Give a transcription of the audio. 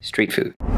Street food.